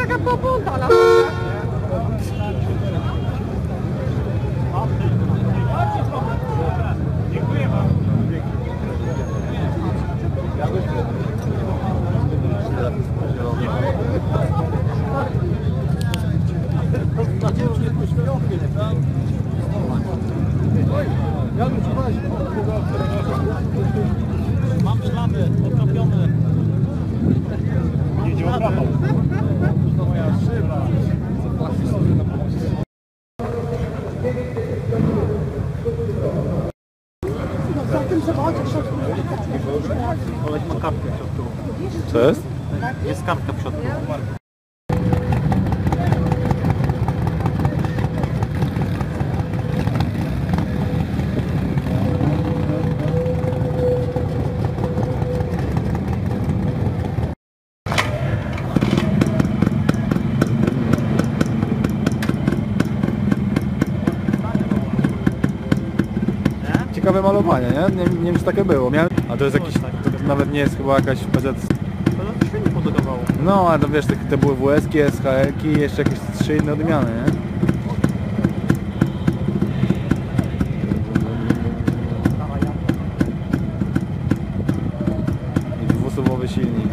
Taka pobudala. No. Mam szlamy, potrapione. Jedzie Rafał. To moja szyba. Za tym zawodzie w środku. Olek ma kapkę w środku. Co jest? Jest kapka w środku. Ciekawe malowanie, nie? Nie, nie wiem czy takie było. Miałem... A to jest jakiś... To nawet nie jest chyba jakaś PZ... To no, świetnie podogowało. No, ale to wiesz, te, te były WSki, SHL-ki i jeszcze jakieś trzy inne odmiany, nie? I silnik.